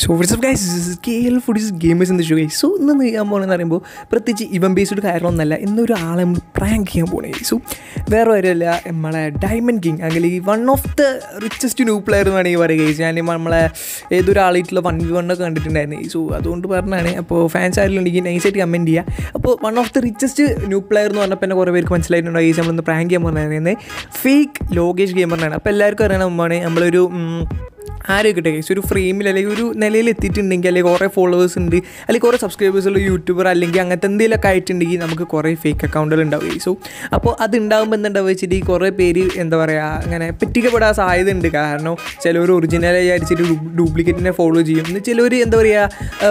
So WhatsApp guys K L foodies gamers എന്ന് ചോദിച്ചു so ഇന്ന് ചെയ്യാൻ പോകണമെന്ന് പറയുമ്പോൾ പ്രത്യേകിച്ച് ഇവൻ ബേസ്ഡ് കാര്യമൊന്നുമല്ല ഇന്നൊരു ആളെ നമ്മൾ പ്രാങ്ക് ചെയ്യാൻ പോകണേ സോ വേറെ ഒരല്ല നമ്മളെ ഡയമണ്ട് കിങ് അല്ലെങ്കിൽ one of the richest new player എന്ന് വേണമെങ്കിൽ പറയുക ഗൈസ് ഞാൻ നമ്മളെ ഏതൊരാളായിട്ടുള്ള വൺ വി വണ്ണൊക്കെ കണ്ടിട്ടുണ്ടായിരുന്നു സോ അതുകൊണ്ട് പറഞ്ഞാണ് അപ്പോൾ ഫാൻസ് ആരെങ്കിലും നൈസായിട്ട് കമന്റ് ചെയ്യുക അപ്പോൾ one of the richest new player എന്ന് പറഞ്ഞപ്പോൾ തന്നെ കുറേ പേർക്ക് മനസ്സിലായിട്ടുണ്ടോ ഗൈസ് നമ്മളിന്ന് പ്രാങ്ക് ചെയ്യാൻ പറഞ്ഞിരുന്നത് ഫേക്ക് ലോകേഷ് ഗെയിമറിനാണ് അപ്പോൾ എല്ലാവർക്കും അറിയണം മുമ്പാണ് നമ്മളൊരു ഉം, ആരും കിട്ടെ ഒരു ഫ്രെയിമിൽ അല്ലെങ്കിൽ ഒരു നിലയിൽ എത്തിയിട്ടുണ്ടെങ്കിൽ അല്ലെങ്കിൽ കുറേ ഫോളോവേഴ്സ് ഉണ്ട് അല്ലെങ്കിൽ കുറേ സബ്സ്ക്രൈബേഴ്സ് ഉള്ള യൂട്യൂബർ അല്ലെങ്കിൽ അങ്ങനത്തെ എന്തെങ്കിലുമൊക്കെ ആയിട്ടുണ്ടെങ്കിൽ നമുക്ക് കുറേ ഫേക്ക് അക്കൗണ്ടുകൾ ഉണ്ടാവുക സോ അപ്പോൾ അത് ഉണ്ടാകുമ്പോൾ എന്തുണ്ടാവുക വെച്ചിട്ട് ഈ കുറേ പേര് എന്താ പറയുക അങ്ങനെ പറ്റിക്കപ്പെടാൻ സാധ്യത ഉണ്ട്. കാരണം ചിലവർ ഒറിജിനൽ വിചാരിച്ചിട്ട് ഡ്യൂപ്ലിക്കേറ്റിനെ ഫോളോ ചെയ്യും. ചിലവർ എന്താ പറയുക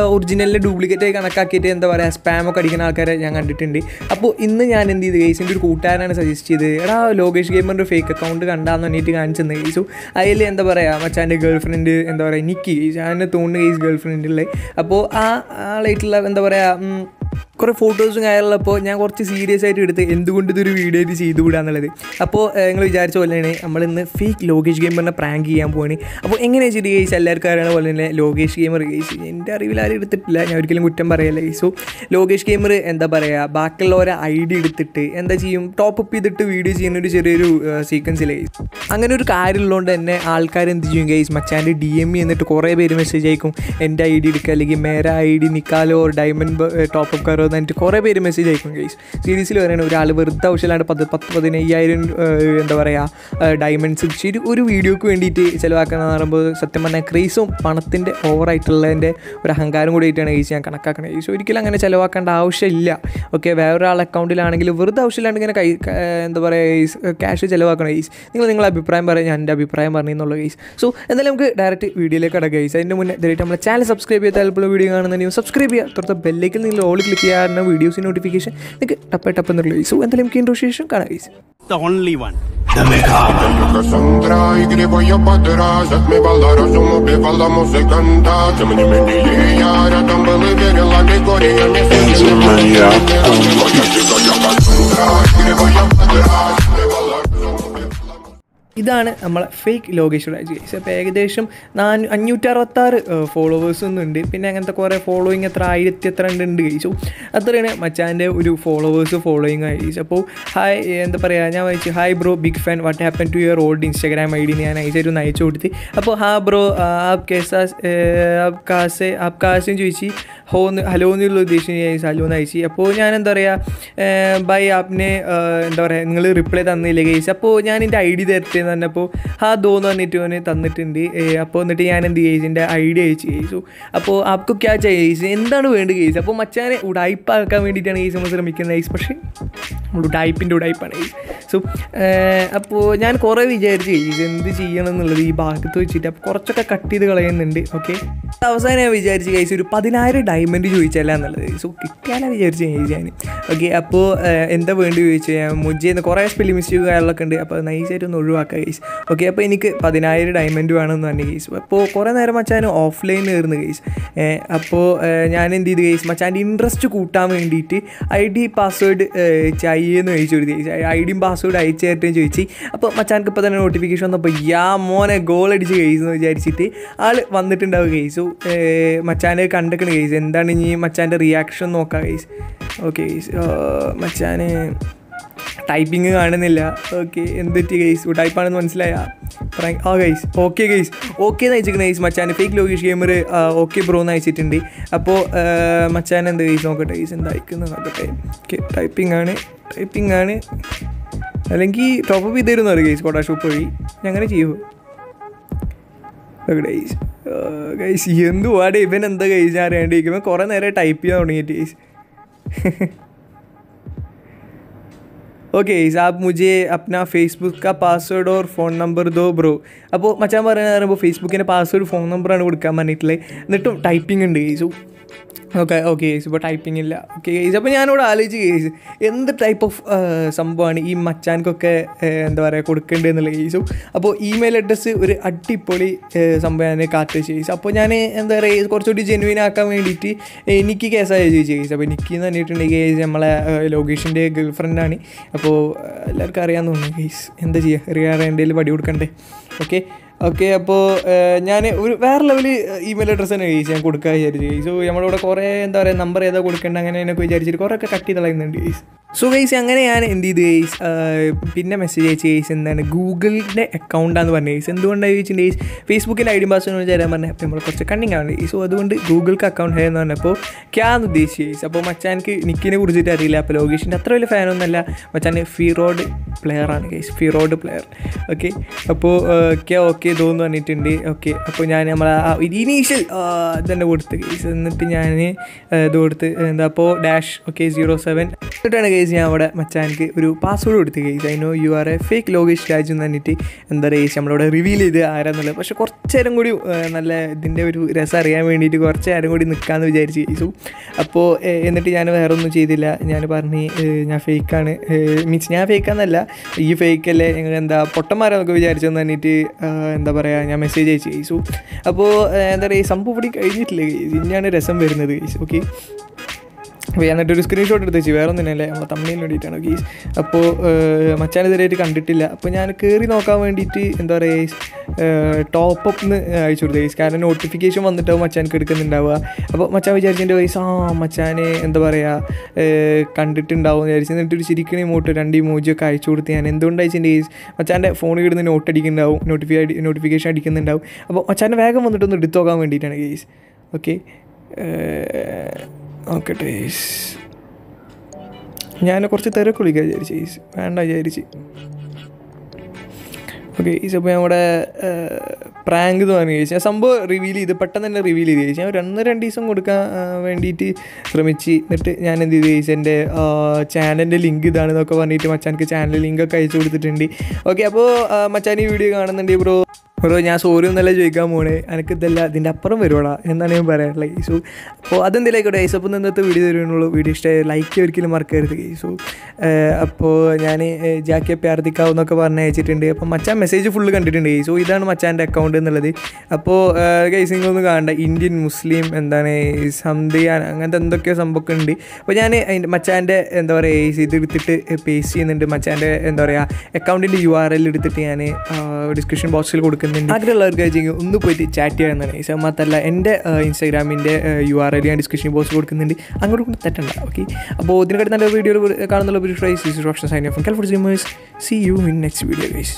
ഒറിജിനലിനെ ഡ്യൂപ്ലിക്കേറ്റായി കണക്കാക്കിയിട്ട് എന്താ പറയുക സ്പാമൊക്കെ അടിക്കുന്ന ആൾക്കാരെ ഞാൻ കണ്ടിട്ടുണ്ട്. അപ്പോൾ ഇന്ന് ഞാൻ എന്ത് ചെയ്ത് ഗൈസ് എന്റെ ഒരു കൂട്ടുകാരനാണ് സജസ്റ്റ് ചെയ്ത് എടാ ലോകേഷ് ഗെയിമറിന്റെ ഫേക്ക് അക്കൗണ്ട് കണ്ടാന്ന് പറഞ്ഞിട്ട് കാണിച്ചു തന്നെ കേസു അതിൽ എന്താ പറയുക മച്ചാന്റെ ഗേൾ ഫ്രണ്ട് എന്താ പറയുക നിക്കി ഞാൻ തോന്നുന്നു കേസ് ഗേൾ ഉള്ളത് അപ്പോൾ ആ ആളായിട്ടുള്ള എന്താ പറയുക കുറേ ഫോട്ടോസും കാര്യമുള്ളപ്പോൾ ഞാൻ കുറച്ച് സീരിയസ് ആയിട്ട് എടുത്ത് എന്തുകൊണ്ട് ഇതൊരു വീഡിയോ ആയിട്ട് ചെയ്തുകൂടാന്നുള്ളത്. അപ്പോൾ നിങ്ങൾ വിചാരിച്ച പോലെയാണ് നമ്മളിന്ന് ഫേക്ക് ലോകേഷ് ഗെയിമറിനെ പ്രാങ്ക് ചെയ്യാൻ പോവാണ്. അപ്പോൾ എങ്ങനെ ചെയ്ത് ഗേസ് എല്ലാവർക്കും അറിയണ പോലെ തന്നെ ലോകേഷ് ഗെയിമർ ഗേസ് എന്റെ അറിവിൽ ആരും എടുത്തിട്ടില്ല. ഞാൻ ഒരിക്കലും കുറ്റം പറയല്ല സോ ലോകേഷ് ഗെയിമർ എന്താ പറയുക ബാക്കിയുള്ളവരെ ഐ ഡി എടുത്തിട്ട് എന്താ ചെയ്യും? ടോപ്പ് അപ്പ് ചെയ്തിട്ട് വീഡിയോ ചെയ്യുന്ന ഒരു ചെറിയൊരു സീക്വൻസിൽ അങ്ങനെ ഒരു കാര്യമുള്ളതുകൊണ്ട് തന്നെ ആൾക്കാർ എന്ത് ചെയ്യും ഗൈസ് മച്ചാന്റെ ഡി എം എന്നിട്ട് കുറേ പേര് മെസ്സേജ് അയക്കും. എന്റെ ഐ ഡി എടുക്കുക അല്ലെങ്കിൽ മേര ഐ ഡി നിക്കാലോ ഡയമണ്ട് ടോപ്പ് അപ്പ് കറോ എന്നിട്ട് കുറേ പേര് മെസ്സേജ് അയക്കും ഗൈസ് സീരീസിൽ പറയുന്നത് ഒരാൾ വെറുതെ ആവശ്യമില്ലാണ്ട് പത്ത് പത്ത് പതിനയ്യായിരം എന്താ പറയുക ഡയമണ്ട്സ് ശരി ഒരു വീഡിയോക്ക് വേണ്ടിയിട്ട് ചിലവാക്കുന്ന പറയുമ്പോൾ സത്യം പറഞ്ഞാൽ ക്രേസും പണത്തിന്റെ ഓവറായിട്ടുള്ളതിന്റെ ഒരു അഹങ്കാരം കൂടിയിട്ടാണ് ഗൈസ് ഞാൻ കണക്കാക്കുന്നത് ഗൈസ് ഒരിക്കലും അങ്ങനെ ചിലവാക്കേണ്ട ആവശ്യമില്ല. ഓക്കെ വേറൊരാൾ അക്കൗണ്ടിലാണെങ്കിൽ വെറുതെ ആവശ്യമില്ലാണ്ട് ഇങ്ങനെ കൈ എന്താ പറയുക ക്യാഷ് ചിലവാക്കണം ഗൈസ് നിങ്ങൾ നിങ്ങളുടെ അഭിപ്രായം പറയാം ഞാൻ എന്റെ അഭിപ്രായം പറഞ്ഞെന്നുള്ള ഗൈസ് സോ എന്തായാലും നമുക്ക് ഡയറക്റ്റ് വീഡിയോയിലേക്ക് കടക്കുക ഗൈസ് അതിന്റെ മുന്നേ ഡയറക്റ്റ് നമ്മുടെ ചാനൽ സബ്സ്ക്രൈബ് ചെയ്താൽ വീഡിയോ കാണുന്നുണ്ടെങ്കിൽ സബ്സ്ക്രൈബ് ചെയ്യുക. തൊടുത്ത ബെല്ലേക്ക് നിങ്ങൾ ഓൾ ക്ലിക്ക് കാരണം വീഡിയോസിന് നോട്ടിഫിക്കേഷൻ നിങ്ങൾക്ക് ടപ്പ ടപ്പ് എന്നുള്ള ഈസോ എന്തായാലും എനിക്ക് ഇൻട്രോ ശേഷം കാണാം is only one The Mega Sandra y griego yo para atrás Me baldaron su mope falda musicanta Que me dime ni yara Don't believe it in like a Korean It's a maniac Sandra y griego yo para atrás ഇതാണ് നമ്മളെ fake Lokesh Raj guys അപ്പോൾ ഏകദേശം നാനൂ അഞ്ഞൂറ്ററുപത്താറ് followers ഒന്നുണ്ട്. പിന്നെ അങ്ങനത്തെ കുറേ following എത്ര ആയിരത്തി എത്ര ഉണ്ട് കഴിച്ചു അത്രയാണ് മച്ചാന്റെ ഒരു ഫോളോവേഴ്സ് ഫോളോയിങ് കഴിച്ചു അപ്പോൾ ഹായ് എന്താ പറയുക ഞാൻ വായിച്ചു hi bro big fan what happen to your old Instagram I D ഞാൻ അയച്ചൊരു നയിച്ചു അയച്ചു കൊടുത്ത്. അപ്പോൾ ഹാ ബ്രോ ആപ് കേസാ ആപ് കാസെ ആപ് കാസെന്ന് ചോദിച്ചു ഹോ എന്ന് ഹലോ എന്നുള്ള ഉദ്ദേശം ഞാൻ ഹലോ എന്ന് അയച്ചു. അപ്പോൾ ഞാൻ എന്താ പറയുക ബൈ ആപ്പിനെ എന്താ പറയുക നിങ്ങൾ റിപ്ലൈ തന്നില്ല കേസ് അപ്പോൾ ഞാൻ എന്റെ ഐ ഡി തരട്ടെ എന്ന് പറഞ്ഞപ്പോൾ ആ ദോന്ന് പറഞ്ഞിട്ട് ഓന് തന്നിട്ടുണ്ട്. അപ്പോൾ എന്നിട്ട് ഞാൻ എന്ത് ചെയ്തു എന്റെ ഐ ഡി അയച്ചു കേസു അപ്പോൾ ആപ്കു ക്യാ ചെയ്യേസ് എന്താണ് വേണ്ടത് കേസ് അപ്പോൾ മച്ചാനെ ഉടായ്പാക്കാൻ വേണ്ടിയിട്ടാണ് കേസ് നമ്മൾ ശ്രമിക്കുന്നത് കേസ് പക്ഷേ നമ്മൾ ഉടായ്പിന്റെ ഉടായ്പാണ് കേസ് സോ അപ്പോൾ ഞാൻ കുറേ വിചാരിച്ച് കേസ് എന്ത് ചെയ്യണം എന്നുള്ളത് ഈ ഭാഗത്ത് വെച്ചിട്ട് അപ്പോൾ കുറച്ചൊക്കെ കട്ട് ചെയ്ത് കളയുന്നുണ്ട്. ഓക്കെ അവസാനം ഞാൻ വിചാരിച്ച് കേസ് ഒരു പതിനായിരം ഡയമണ്ട് ചോദിച്ചല്ല എന്നുള്ളത്. സോ കിട്ടിയാലാ വിചാരിച്ച് ഞാൻ. ഓക്കെ അപ്പോൾ എന്താ വേണ്ടി ചോദിച്ചു ഞാൻ മുജ്ജെന്ന് കുറേ സ്പെല്ലിംഗ് മിസ്റ്റേക്ക് കാര്യങ്ങളൊക്കെ ഉണ്ട്. അപ്പോൾ നൈസായിട്ട് ഒന്ന് ഒഴിവാക്കുക കേസ് ഓക്കെ അപ്പോൾ എനിക്ക് പതിനായിരം ഡയമണ്ട് വേണമെന്ന് പറഞ്ഞ കേസ് അപ്പോൾ കുറേ നേരം മച്ചാൻ ഓഫ്ലൈൻ കയറുന്ന കേസ് അപ്പോൾ ഞാൻ എന്ത് ചെയ്ത് കേസ് മച്ചാന്റെ ഇൻട്രസ്റ്റ് കൂട്ടാൻ വേണ്ടിയിട്ട് ഐ ഡി പാസ്വേഡ് ചെയ്യെന്ന് ചോദിച്ചു ഒരു കേസ് ഐ ഡിയും പാസ്വേഡ് അയച്ചു തരട്ടെന്ന് ചോദിച്ചു. അപ്പോൾ മച്ചാൻക്ക് ഇപ്പോൾ തന്നെ നോട്ടിഫിക്കേഷൻ വന്നപ്പോൾ യാ മോനെ ഗോൾ അടിച്ച് കേസ് എന്ന് വിചാരിച്ചിട്ട് ആൾ വന്നിട്ടുണ്ടാവും കേസു മച്ചാനെ കണ്ടിക്കണ കേസ് എന്താണ് ഇനി മച്ചാന്റെ റിയാക്ഷൻ നോക്കാം കേസ് ഓക്കെ ഗെയ്സ് മച്ചാന് ടൈപ്പിംഗ് കാണുന്നില്ല. ഓക്കെ എന്തൊറ്റി ഗൈസ് ടൈപ്പാണെന്ന് മനസ്സിലായ? ആ ഗൈസ് ഓക്കെ ഗൈസ് ഓക്കെ എന്ന് അയച്ചിരിക്കുന്ന ഗൈസ് മച്ചാൻ fake Lokesh gamer okay bro എന്ന് അയച്ചിട്ടുണ്ട്. അപ്പോൾ മച്ചാൻ എന്ത് ഗൈസ് നോക്കട്ടെ? ഗൈസ് എന്താ അയക്കുന്നത് നോക്കട്ടെ? ഓക്കെ ടൈപ്പിംഗ് ആണ് ടൈപ്പിംഗ് ആണ്. അല്ലെങ്കിൽ ടോപ്പ് ചെയ്ത് തരുന്നു അറിയാം ഗൈസ് ഫോട്ടോഷോപ്പ് വഴി? ഞാൻ അങ്ങനെ ചെയ്യുമോ ഗൈസ് ഗൈസ് എന്തുവാടെ? ഇവൻ എന്താ ഗൈസ് ഞാൻ അറിയാണ്ടിരിക്കുമ്പോൾ കുറേ നേരം ടൈപ്പ് ചെയ്യാൻ തുടങ്ങിയിട്ട് ഗൈസ് ഓക്കെ आप मुझे അപ്ന ഫേസ്ബുക്ക് का പാസ്വേഡ് ഓർ ഫോൺ നമ്പർ ദോ ബ്രോ അപ്പോൾ മച്ചാൻ പറയുന്നത് പറയുമ്പോൾ ഫേസ്ബുക്കിന്റെ പാസ്വേഡ് ഫോൺ നമ്പറാണ് കൊടുക്കാൻ പറഞ്ഞിട്ടുള്ളത്. എന്നിട്ടും ടൈപ്പിംഗ് ഉണ്ട് ഗൈസ് ഓക്കെ ഓക്കെ ഗേസ് ഇപ്പോൾ ടൈപ്പിംഗ് ഇല്ല. ഓക്കെ ഗേസ് അപ്പോൾ ഞാനിവിടെ ആലോചിച്ച് ഗേസ് എന്ത് ടൈപ്പ് ഓഫ് സംഭവമാണ് ഈ മച്ചാൻക്കൊക്കെ എന്താ പറയുക കൊടുക്കേണ്ടതെന്നുള്ള ഗേസും അപ്പോൾ ഇമെയിൽ അഡ്രസ്സ് ഒരു അടിപൊളി ഞാൻ കാത്തു ചേച്ചി ഗേസ് അപ്പോൾ ഞാൻ എന്താ പറയുക കുറച്ചുകൂടി ജെനുവിൻ ആക്കാൻ വേണ്ടിയിട്ട് എനിക്ക് കേസായ ചോദിച്ചു ഗേസ് അപ്പോൾ എനിക്ക് എന്ന് പറഞ്ഞിട്ടുണ്ടെങ്കിൽ ഗേസ് നമ്മളെ ലോകേഷിന്റെ ഗേൾ ഫ്രണ്ടാണ് അപ്പോൾ എല്ലാവർക്കും അറിയാമെന്ന് തോന്നുന്നു ഗേസ് എന്താ ചെയ്യുക അറിയാറേണ്ടതിൽ പടി കൊടുക്കണ്ടേ? ഓക്കെ ഓക്കെ അപ്പോൾ ഞാൻ ഒരു വേറെ ലെവൽ ഇമെയിൽ അഡ്രസ്സ് തന്നെ ഗൈസ് ഞാൻ കൊടുക്കാൻ വിചാരിച്ചു. സോ നമ്മളിവിടെ കുറേ എന്താ പറയുക നമ്പർ ഏതാ കൊടുക്കേണ്ട അങ്ങനെ എന്നൊക്കെ വിചാരിച്ചിട്ട് കുറേ ഒക്കെ കട്ട് ചെയ്ത് കളയുന്നുണ്ട് ഗൈസ് സോ ഗൈസ് അങ്ങനെ ഞാൻ എന്ത് ചെയ്തു ഗൈസ് പിന്നെ മെസ്സേജ് അയച്ചു ഗൈസ് എന്താണ് ഗൂഗിളിന്റെ അക്കൗണ്ടാന്ന് പറഞ്ഞു ഗൈസ് എന്തുകൊണ്ടാണ് ചോദിച്ചിട്ട് ഗൈസ് ഫേസ്ബുക്കിന്റെ ഐ ഡി പാസ്വേഡ് തരാൻ പറഞ്ഞാൽ അപ്പോൾ നമ്മൾ കുറച്ച് കണ്ണിങ് ആണ് സോ അതുകൊണ്ട് ഗൂഗിൾക്ക് അക്കൗണ്ട് ഹേ എന്ന് പറഞ്ഞപ്പോൾ ക്യാന്ന് ഉദ്ദേശിച്ചു ഗൈസ് അപ്പോൾ മച്ചാൻക്ക് നിക്കിനെ കുറിച്ചിട്ട് അറിയില്ല അപ്പോൾ ലോകേഷിന്റെ അത്ര വലിയ ഫാനൊന്നുമല്ല മച്ചാൻ ഫിറോഡ് പ്ലെയർ ആണ് ഗൈസ് ഫിറോഡ് പ്ലെയർ ഓക്കെ അപ്പോൾ ക്യാ ഓക്കെ തോന്നു പറഞ്ഞിട്ടുണ്ട്. ഓക്കെ അപ്പോൾ ഞാൻ നമ്മളെ ഇനീഷ്യൽ ഇതന്നെ കൊടുത്ത് ഗൈസ് എന്നിട്ട് ഞാൻ ഇത് കൊടുത്ത് എന്താ അപ്പോൾ ഡാഷ് ഓക്കെ സീറോ സെവൻ എന്നിട്ടാണ് ഗൈസ് ഞാൻ അവിടെ മച്ചാനിക്ക് ഒരു പാസ്വേഡ് കൊടുത്ത് guys I know you are a fake Lokesh Raju എന്ന് പറഞ്ഞിട്ട് എന്താ പറയുക നമ്മളവിടെ റിവീൽ ചെയ്ത് ആരാന്നുള്ളത്. പക്ഷേ കുറച്ച് നേരം കൂടി നല്ല ഇതിന്റെ ഒരു രസം അറിയാൻ വേണ്ടിയിട്ട് കുറച്ച് നേരം കൂടി നിൽക്കാമെന്ന് വിചാരിച്ച് ഗൈസു അപ്പോൾ എന്നിട്ട് ഞാൻ വേറെ ഒന്നും ചെയ്തില്ല. ഞാൻ പറഞ്ഞ് ഞാൻ ഫേക്കാണ് മീൻസ് ഞാൻ ഫേക്കാന്നല്ല ഈ ഫേക്കല്ലേ ഞങ്ങൾ എന്താ പൊട്ടന്മാരെന്നൊക്കെ വിചാരിച്ചെന്ന് പറഞ്ഞിട്ട് എന്താ പറയുക ഞാൻ മെസ്സേജ് അയച്ചു ഗൈസു അപ്പോൾ എന്താ പറയുക സംഭവം ഇവിടെ കഴിഞ്ഞിട്ടില്ല ഗൈസ് ഇനിയാണ് രസം വരുന്നത് ഗൈസ് ഓക്കെ അപ്പോൾ ഞാൻ എന്നിട്ട് ഒരു സ്ക്രീൻഷോട്ട് എടുത്ത് വെച്ച് വേറെ ഒന്നിനല്ലേ നമ്മൾ തമ്മിലിന് വേണ്ടിയിട്ടാണ് ഗീസ്. അപ്പോൾ മച്ചാൻ ഇതുവരെയായിട്ട് കണ്ടിട്ടില്ല. അപ്പോൾ ഞാൻ കയറി നോക്കാൻ വേണ്ടിയിട്ട് എന്താ പറയുക ടോപ്പ് അപ്പ് എന്ന് അയച്ചു കൊടുത്തു. ഗൈസ് കാരണം നോട്ടിഫിക്കേഷൻ വന്നിട്ടാവും മച്ചാൻക്ക് എടുക്കുന്നുണ്ടാവുക. അപ്പോൾ മച്ചാൻ വിചാരിച്ചതിന്റെ വയസ്സ് ആ മച്ചാനെ എന്താ പറയുക കണ്ടിട്ടുണ്ടാവും എന്ന് വിചാരിച്ചു. എന്നിട്ട് ഒരു ശരിക്കും ഇമോട്ട് രണ്ട് ഇമോജിയൊക്കെ അയച്ചു കൊടുത്ത് ഞാൻ എന്തുകൊണ്ട് അയച്ചതിന്റെ ഗൈസ്? മച്ചാന്റെ ഫോണിൽ കിടന്ന് നോട്ട് അടിക്കുന്നുണ്ടാവും. നോട്ടിഫൈ നോട്ടിഫിക്കേഷൻ അടിക്കുന്നുണ്ടാവും. അപ്പോൾ മച്ചാന്റെ വേഗം വന്നിട്ടൊന്ന് എടുത്തു നോക്കാൻ വേണ്ടിയിട്ടാണ് ഗൈസ്. ഓക്കെ നോക്കട്ടെ ഗൈസ് ഞാൻ കുറച്ച് തിരക്ക് വിളിക്കാൻ വിചാരിച്ചു ഈസ് വേണ്ട വിചാരിച്ച്. ഓക്കെ ഈസ് അപ്പോൾ നമ്മുടെ പ്രാങ്ക് എന്ന് പറഞ്ഞു ഞാൻ സംഭവം റിവീൽ ചെയ്ത് പെട്ടെന്ന് തന്നെ റിവീൽ ചെയ്ത് ചോദിച്ചു ഞാൻ രണ്ട് രണ്ട് ദിവസം കൊടുക്കാൻ വേണ്ടിയിട്ട് ശ്രമിച്ച് എന്നിട്ട് ഞാൻ എന്ത് ചെയ്തു കഴിച്ചാൽ എന്റെ ചാനലിന്റെ ലിങ്ക് ഇതാണെന്നൊക്കെ പറഞ്ഞിട്ട് മച്ചാൻക്ക് ചാനൽ ലിങ്കൊക്കെ അയച്ചു കൊടുത്തിട്ടുണ്ട്. ഓക്കെ അപ്പോൾ മച്ചാൻ ഈ വീഡിയോ കാണുന്നുണ്ട് ബ്രോ ബ്രോ ഞാൻ സോറി ഒന്നല്ല ചോദിക്കാൻ പോണേ? എനിക്ക് ഇതല്ല ഇതിന്റെ അപ്പുറം വരുവാടാ എന്നാണ് ഞാൻ പറയാറുള്ളത് സോ അപ്പോൾ അതെന്തെങ്കിലായിക്കോട്ടെ ഐസപ്പ് ഇന്നത്തെ വീഡിയോ തരുന്നുള്ളൂ വീഡിയോ ഇഷ്ടമായി ലൈക്ക് ഒരിക്കലും മറക്കരുത് സോ അപ്പോൾ ഞാൻ ജാക്കിയെ പ്രാർത്ഥിക്കാവുന്നൊക്കെ പറഞ്ഞ് അയച്ചിട്ടുണ്ട്. അപ്പോൾ മച്ചാൻ മെസ്സേജ് ഫുള്ള് കണ്ടിട്ടുണ്ട് സോ ഇതാണ് മച്ചാന്റെ അക്കൗണ്ട് എന്നുള്ളത്. അപ്പോൾ ഗൈസ് നിങ്ങളൊന്നും കാണണ്ട. ഇന്ത്യൻ മുസ്ലിം എന്താണ് സന്ധി അങ്ങനത്തെ എന്തൊക്കെയോ സംഭവമൊക്കെ ഉണ്ട്. അപ്പോൾ ഞാൻ മച്ചാന്റെ എന്താ പറയുക ഇത് എടുത്തിട്ട് പേസ്റ്റ് ചെയ്യുന്നുണ്ട്. മച്ചാന്റെ എന്താ പറയുക അക്കൗണ്ടിന്റെ യു ആർ എൽ എടുത്തിട്ട് ഞാൻ ഡിസ്ക്രിപ്ഷൻ ബോക്സിൽ കൊടുക്കുന്നുണ്ട് ആഗ്രഹമുള്ളവർക്ക് വെച്ചെങ്കിൽ ഒന്ന് പോയിട്ട് ചാറ്റ് ചെയ്യാമെന്നാണ് ഈ മാത്രമല്ല എന്റെ ഇൻസ്റ്റാഗ്രാമിന്റെ യു ആർ എൽ ഞാൻ ഡിസ്ക്രിപ്ഷൻ ബോക്സ് കൊടുക്കുന്നുണ്ട് അങ്ങോട്ട് കൊണ്ട് തെറ്റണ്ട ഓക്കെ അപ്പോൾ ഇതിനെക്കാട്ടി നല്ല വീഡിയോ കാണുന്നുള്ള ഒരു ഫ്രൈസ് ഓപ്ഷൻ സൈൻ ഓഫ് കൽഫോർ സിമേഴ്സ് see you in next video guys